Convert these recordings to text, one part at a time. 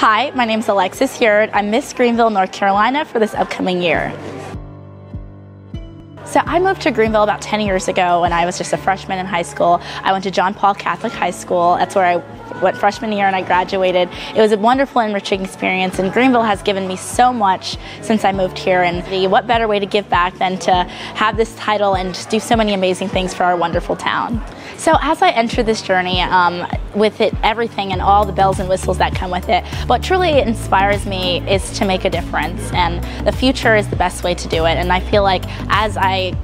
Hi, my name is Alexis Yeardé. I'm Miss Greenville, North Carolina for this upcoming year. So I moved to Greenville about 10 years ago when I was just a freshman in high school. I went to John Paul Catholic High School. That's where I went freshman year and I graduated. It was a wonderful and enriching experience and Greenville has given me so much since I moved here and what better way to give back than to have this title and just do so many amazing things for our wonderful town. So as I enter this journey um, with it, everything and all the bells and whistles that come with it, what truly inspires me is to make a difference and the future is the best way to do it and I feel like as I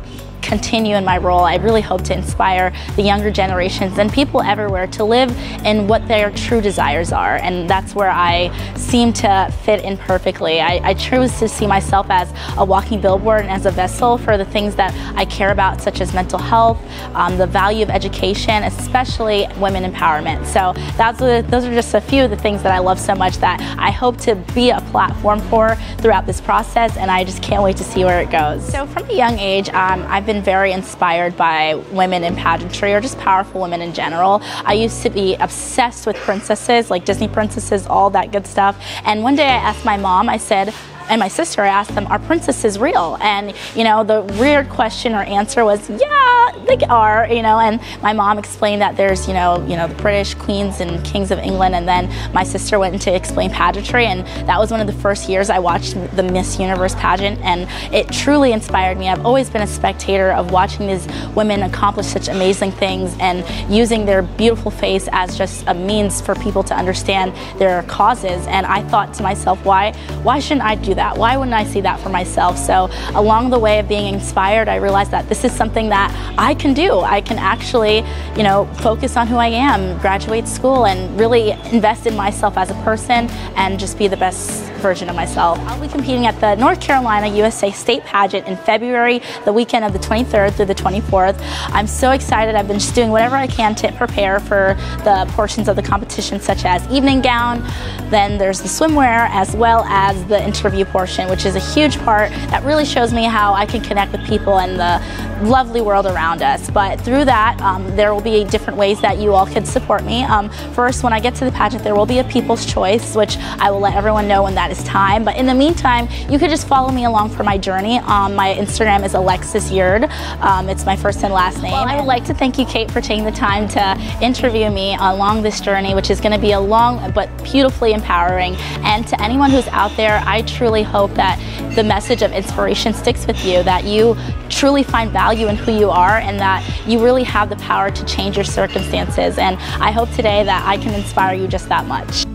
continue in my role, I really hope to inspire the younger generations and people everywhere to live in what their true desires are. And that's where I seem to fit in perfectly. I, I choose to see myself as a walking billboard and as a vessel for the things that I care about, such as mental health, um, the value of education, especially women empowerment. So that's those are just a few of the things that I love so much that I hope to be a platform for throughout this process. And I just can't wait to see where it goes. So from a young age, um, I've been been very inspired by women in pageantry or just powerful women in general. I used to be obsessed with princesses, like Disney princesses, all that good stuff. And one day I asked my mom, I said, and my sister, asked them, are princesses real? And, you know, the weird question or answer was, yeah, they are, you know, and my mom explained that there's, you know, you know, the British queens and kings of England, and then my sister went to explain pageantry, and that was one of the first years I watched the Miss Universe pageant, and it truly inspired me. I've always been a spectator of watching these women accomplish such amazing things and using their beautiful face as just a means for people to understand their causes, and I thought to myself, why, why shouldn't I do that? Why wouldn't I see that for myself? So along the way of being inspired, I realized that this is something that I can do. I can actually, you know, focus on who I am, graduate school, and really invest in myself as a person and just be the best version of myself. I'll be competing at the North Carolina USA State Pageant in February, the weekend of the 23rd through the 24th. I'm so excited. I've been just doing whatever I can to prepare for the portions of the competition, such as evening gown, then there's the swimwear, as well as the interview portion, which is a huge part that really shows me how I can connect with people and the lovely world around us. But through that, um, there will be different ways that you all can support me. Um, first, when I get to the pageant, there will be a People's Choice, which I will let everyone know when that is time. But in the meantime, you could just follow me along for my journey. Um, my Instagram is Alexis Yeardé. Um, it's my first and last name. Well, I would like to thank you, Kate, for taking the time to interview me along this journey, which is going to be a long but beautifully empowering. And to anyone who's out there, I truly hope that the message of inspiration sticks with you, that you truly find value in who you are and that you really have the power to change your circumstances. And I hope today that I can inspire you just that much.